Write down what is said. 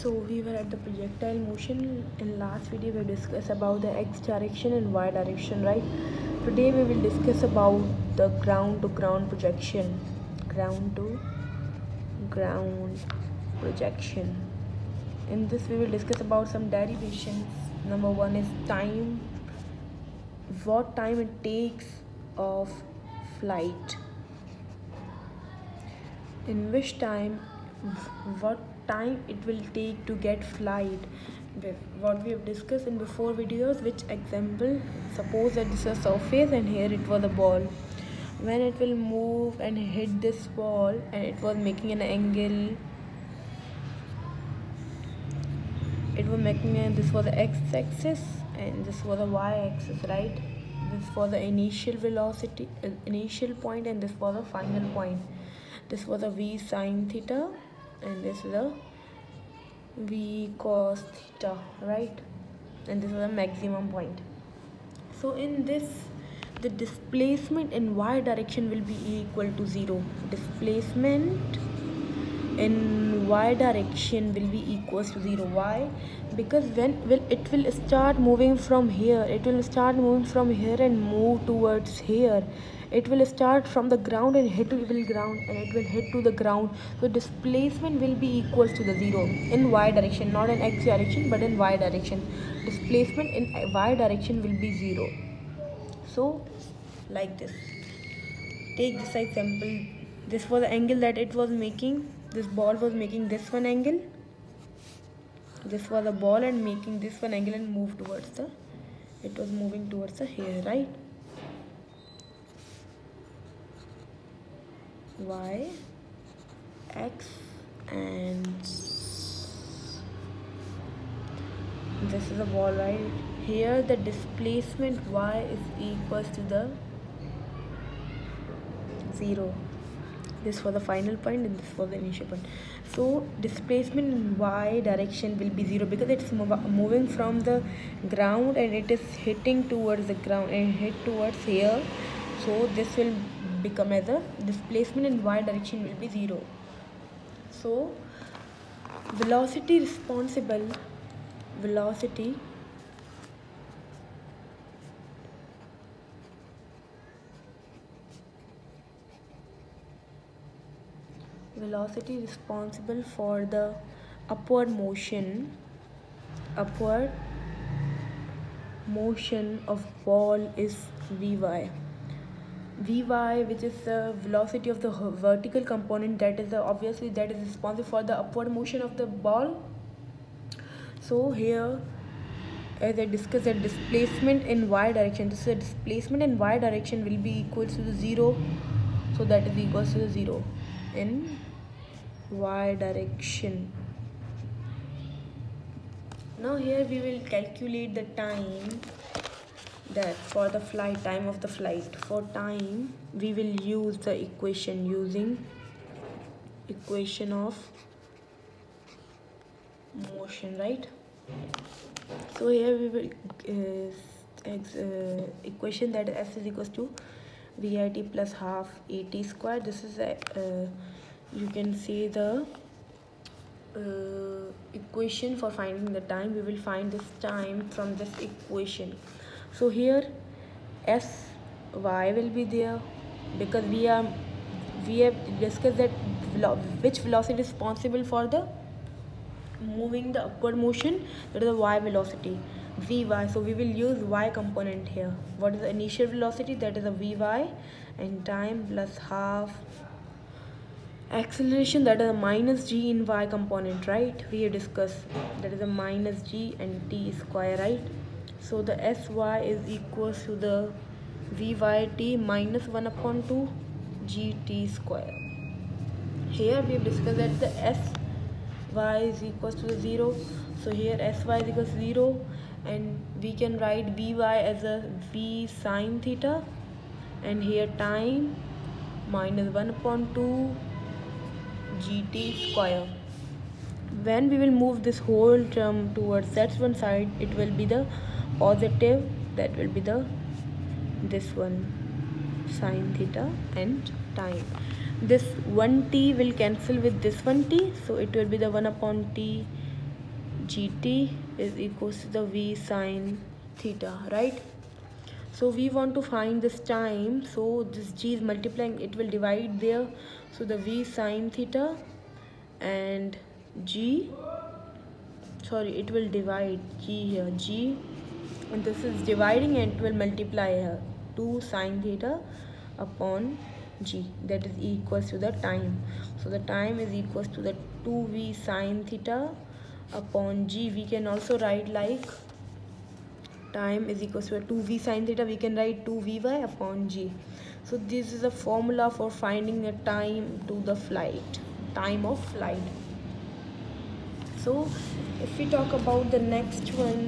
so we were at the projectile motion in last video we discussed about the x direction and y direction right? Today we will discuss about the ground to ground projection. Ground to ground projection. In this we will discuss about some derivations. Number one is time. What time it takes of flight. In which time what time it will take to get flight. With what we have discussed in before videos which example suppose that this is a surface and here it was a ball. When it will move and hit this ball and it was making an angle it was making a, this was the x-axis and this was the y-axis right? This was the initial velocity uh, initial point and this was the final point. This was a v sine theta and this is a v cos theta right? And this is a maximum point. So in this the displacement in y direction will be equal to zero. Displacement in y direction will be equals to 0 why? Because when will it will start moving from here it will start moving from here and move towards here. It will start from the ground and hit to the ground and it will hit to the ground. So displacement will be equals to the zero in y direction not in x direction but in y direction. Displacement in y direction will be zero. So like this. Take this example. This was the angle that it was making this ball was making this one angle. This was a ball and making this one angle and move towards the it was moving towards the here right? Y x and this is a ball right? Here the displacement y is equals to the zero this for the final point and this for the initial point. So displacement in y direction will be zero because it's moving from the ground and it is hitting towards the ground and hit towards here. So this will become as a displacement in y direction will be zero. So velocity responsible velocity velocity responsible for the upward motion upward motion of ball is vy. Vy which is the velocity of the vertical component that is the obviously that is responsible for the upward motion of the ball. So here as I discussed the displacement in y direction this is a displacement in y direction will be equal to the zero. So that is equals to the zero in y direction. Now here we will calculate the time that for the flight time of the flight. For time we will use the equation using equation of motion right? So here we will uh, uh, equation that s is equals to vit plus half at square. This is a uh, you can see the uh, equation for finding the time. We will find this time from this equation. So here s y will be there because we are we have discussed that which velocity is responsible for the moving the upward motion. That is the y velocity vy so we will use y component here. What is the initial velocity? That is a vy and time plus half acceleration that is a minus g in y component right? We discussed that is a minus g and t square right? So the sy is equals to the vyt minus 1 upon 2 gt square. Here we have discussed that the sy is equals to the 0 so here sy is equals to 0 and we can write vy as a v sine theta and here time minus 1 upon 2 gt square. When we will move this whole term towards that one side it will be the positive that will be the this one sine theta and time. This 1t will cancel with this 1t so it will be the 1 upon t. Gt is equals to the v sine theta right so we want to find this time so this g is multiplying it will divide there. So the v sine theta and g sorry it will divide g here g. And this is dividing and it will multiply here 2 sine theta upon g. That is equals to the time. So the time is equals to the 2v sine theta upon g. We can also write like time is equals to 2v sine theta we can write 2vy upon g. So this is a formula for finding the time to the flight time of flight. So if we talk about the next one